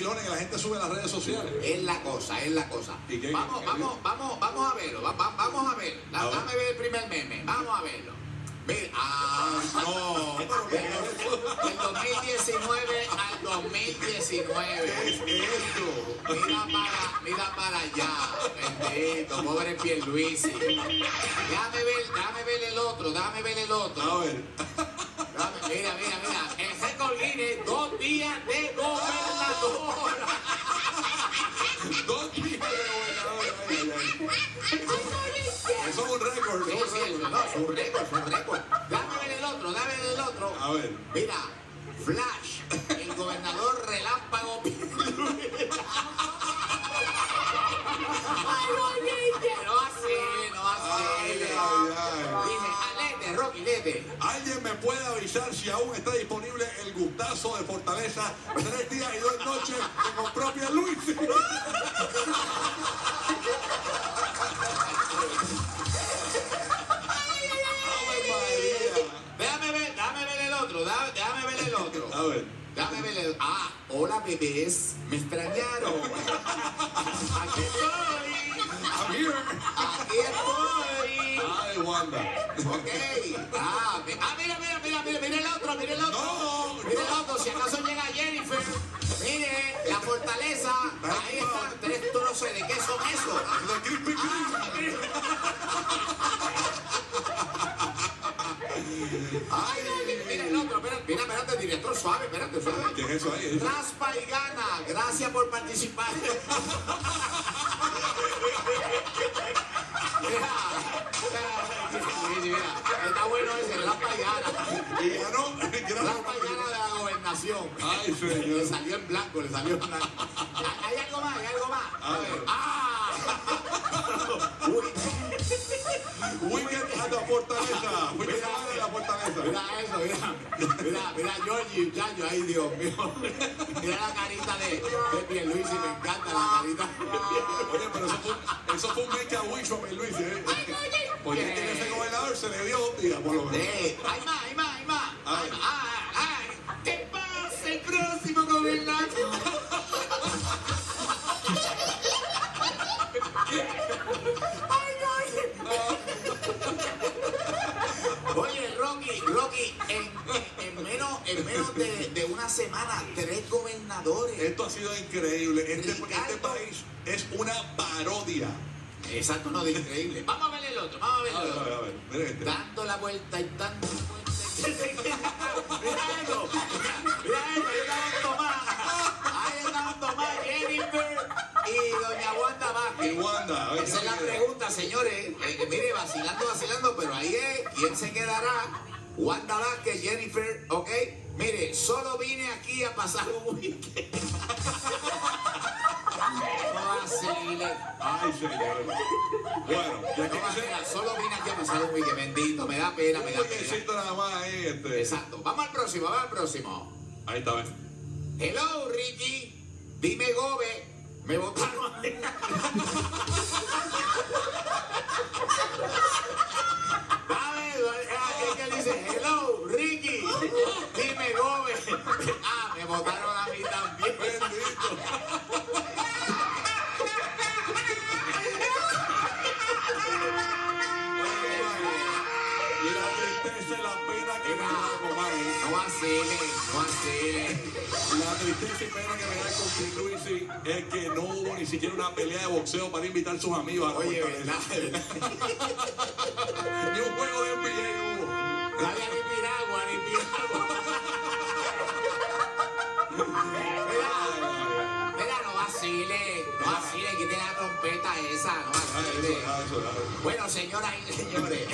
que la gente sube a las redes sociales. Es la cosa, es la cosa. ¿Y qué? Vamos, ¿Qué? vamos, vamos, vamos a verlo. va- va- vamos a ver. Da- A ver. Dame ver el primer meme. Vamos a verlo. Mira, ah, No, ¿qué es del 2019 al 2019. esto? Mira para, mira para allá, bendito, pobre Pierluisi. Déjame ver, déjame ver el otro, déjame ver el A otro. ver. Récord. Déjame ver el otro, ver el otro. A ver. Mira, Flash, el gobernador relámpago Pierluisi. No así, no así. Ay, ay, ay. Dice, alete, Rocky, lete. ¿Alguien me puede avisar si aún está disponible el gustazo de Fortaleza tres días y dos noches que compró Luis? A ver. Ah, hola bebés, me extrañaron. Aquí estoy, I'm here. aquí estoy. Ay, Wanda. Ok. Ah, ah, mira, mira, mira, mira, mira el otro, mira el otro. No, Mira el otro, si acaso llega Jennifer. Mire, la fortaleza. Ahí están tres trozos de qué son esos. The Krispy Kreme. Ay, espérate, director, suave, espérate, suave. ¿Qué es eso ahí? Raspa y gana, gracias por participar. Mira, mira, mira, está bueno ese, raspa y gana. Y ganó. Raspa y gana de la gobernación. Ay, Le señor. salió en blanco, le salió en blanco. Hay algo más, hay algo más. A ver. ¡Ah! Weekend at the Fortaleza. Semana de la Fortaleza. Mira eso, mira. Mira, Georgie, Yayo, ay Dios mío. Mira la carita de, de Pierluisi, me encanta la carita. Oye, pero eso fue, eso fue un make a wish para Luis, ¿eh? Porque quería ser gobernador, se le dio dos días, por lo menos. Eh, hay más, hay más, hay. A más. Ah, semana, tres gobernadores. Esto ha sido increíble. Este, este país es una parodia. Exacto, no, de increíble. Vamos a ver el otro, vamos a ver el ver, a ver, otro. a ver. Miren este. Dando la vuelta y dando la vuelta. Mira eso, mira eso, ahí estaban Tomás. Ahí estaban Tomás, Jennifer y doña Wanda Vázquez. Y Wanda, Esa es la pregunta, señores. Eh, mire, vacilando, vacilando, pero ahí es, ¿quién se quedará? Wanda Vázquez, Jennifer, ¿ok? Mire, solo vine aquí a pasar un weekend. No. Ay, señor. Bueno, ya No que vacile, se... solo vine aquí a pasar un weekend, bendito. Me da pena, me da pena. nada más ahí, este. Exacto. Vamos al próximo, vamos al próximo. Ahí está, ven. Hello, Ricky. Dime, Gobe. Me botaron. Dame, es que dice, hello, Ricky. Dime, Gobe. Ah, me botaron a mí también. Bendito. Y la tristeza y la pena que me da, compadre. No vacile, no vacile. La tristeza y pena que me da con King Luisi es que no hubo ni siquiera una pelea de boxeo para invitar a sus amigos a la Oye. Ah, ah, ah. Bueno, señoras y señores,